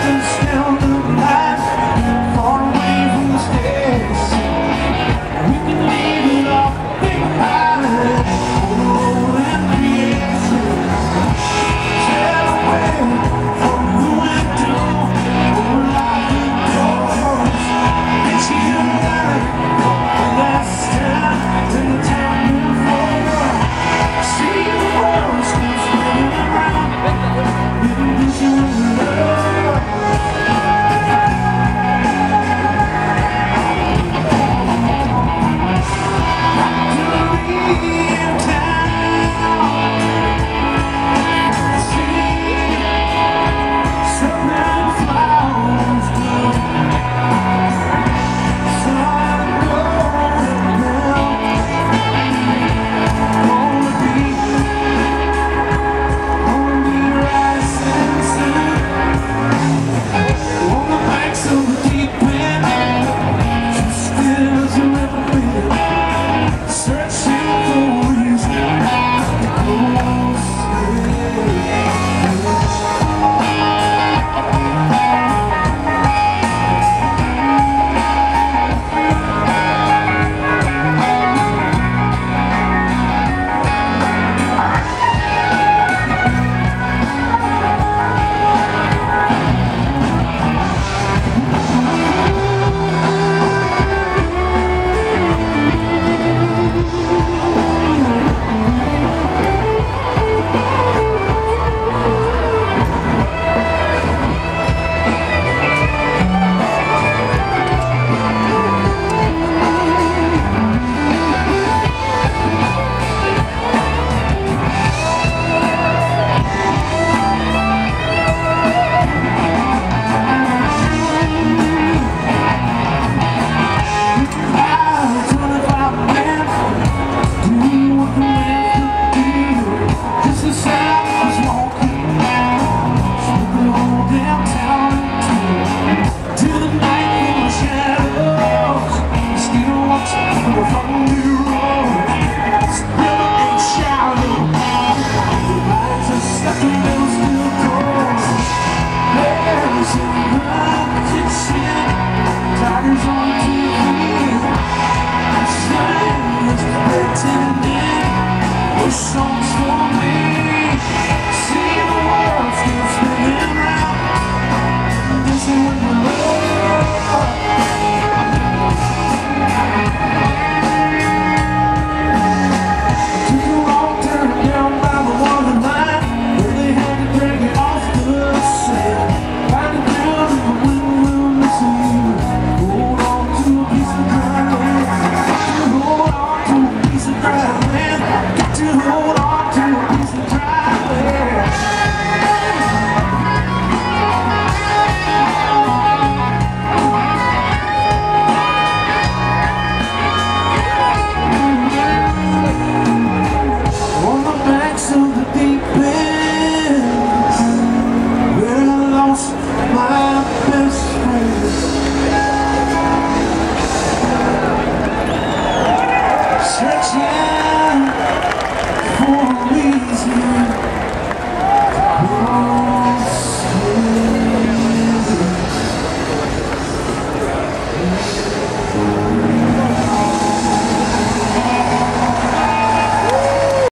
distance still.